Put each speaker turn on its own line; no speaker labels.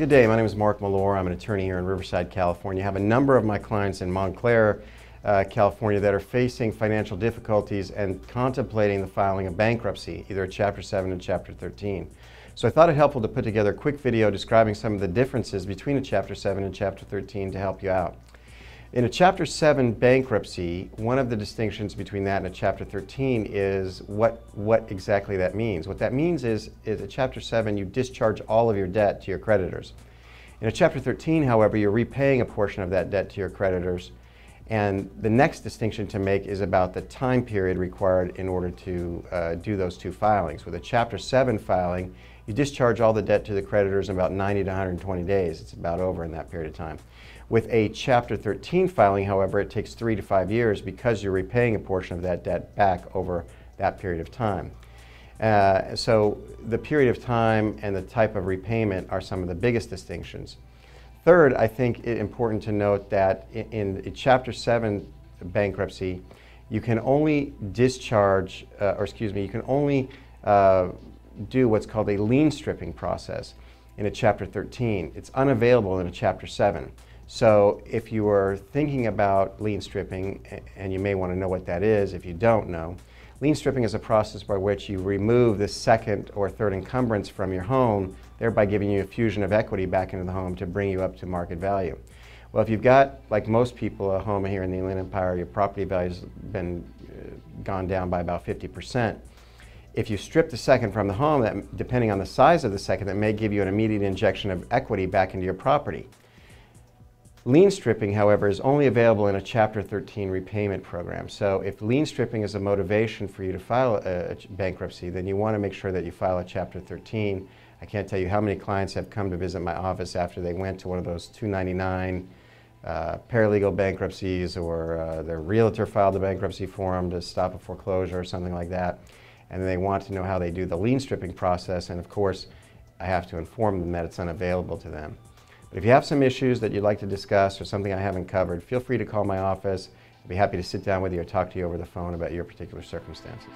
Good day, my name is Mark Mellor. I'm an attorney here in Riverside, California. I have a number of my clients in Montclair, uh, California that are facing financial difficulties and contemplating the filing of bankruptcy, either Chapter 7 and Chapter 13. So I thought it helpful to put together a quick video describing some of the differences between a Chapter 7 and Chapter 13 to help you out. In a Chapter 7 bankruptcy, one of the distinctions between that and a Chapter 13 is what, what exactly that means. What that means is, is a Chapter 7, you discharge all of your debt to your creditors. In a Chapter 13, however, you're repaying a portion of that debt to your creditors. And the next distinction to make is about the time period required in order to uh, do those two filings. With a Chapter 7 filing, you discharge all the debt to the creditors in about 90 to 120 days. It's about over in that period of time. With a Chapter 13 filing, however, it takes three to five years because you're repaying a portion of that debt back over that period of time. Uh, so the period of time and the type of repayment are some of the biggest distinctions. Third, I think it important to note that in, in Chapter 7 bankruptcy, you can only discharge, uh, or excuse me, you can only uh, do what's called a lien stripping process in a Chapter 13. It's unavailable in a Chapter 7. So if you are thinking about lien stripping, and you may want to know what that is if you don't know, lien stripping is a process by which you remove the second or third encumbrance from your home, thereby giving you a fusion of equity back into the home to bring you up to market value. Well, if you've got, like most people, a home here in the Inland Empire, your property value's been uh, gone down by about 50%. If you strip the second from the home, that, depending on the size of the second, that may give you an immediate injection of equity back into your property. Lien stripping, however, is only available in a Chapter 13 repayment program. So if lien stripping is a motivation for you to file a, bankruptcy, then you want to make sure that you file a Chapter 13. I can't tell you how many clients have come to visit my office after they went to one of those 299 uh, paralegal bankruptcies or uh, their realtor filed a bankruptcy for them to stop a foreclosure or something like that. And they want to know how they do the lien stripping process. And of course, I have to inform them that it's unavailable to them. But if you have some issues that you'd like to discuss or something I haven't covered, feel free to call my office. I'd be happy to sit down with you or talk to you over the phone about your particular circumstances.